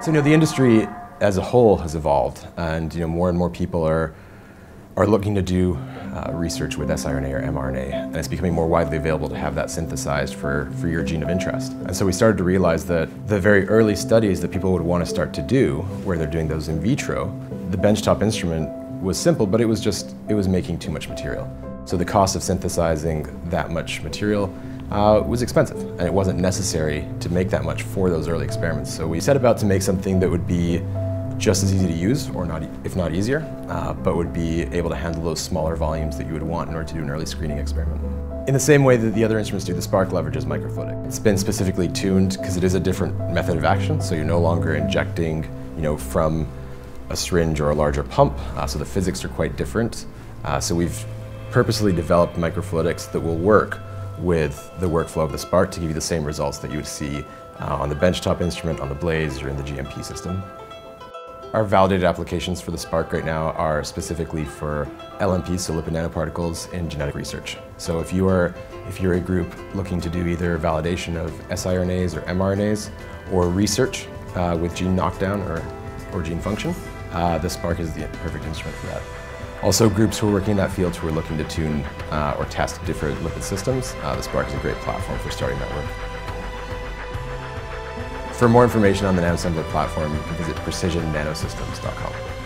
So you know the industry as a whole has evolved, and you know more and more people are are looking to do uh, research with siRNA or mRNA, and it's becoming more widely available to have that synthesized for, for your gene of interest. And so we started to realize that the very early studies that people would want to start to do, where they're doing those in vitro, the benchtop instrument was simple, but it was just, it was making too much material. So the cost of synthesizing that much material uh, was expensive, and it wasn't necessary to make that much for those early experiments. So we set about to make something that would be just as easy to use, or not, if not easier, uh, but would be able to handle those smaller volumes that you would want in order to do an early screening experiment. In the same way that the other instruments do, the Spark leverages microfluidic. It's been specifically tuned because it is a different method of action, so you're no longer injecting you know, from a syringe or a larger pump, uh, so the physics are quite different. Uh, so we've purposely developed microfluidics that will work with the workflow of the Spark to give you the same results that you would see uh, on the benchtop instrument, on the Blaze, or in the GMP system. Our validated applications for the Spark right now are specifically for LNPs, so lipid nanoparticles, in genetic research. So if you are, if you're a group looking to do either validation of siRNAs or mRNAs, or research uh, with gene knockdown or, or gene function, uh, the Spark is the perfect instrument for that. Also, groups who are working in that field who are looking to tune uh, or test different lipid systems, uh, the Spark is a great platform for starting that work. For more information on the NanoAssemblr platform, visit precisionnanosystems.com.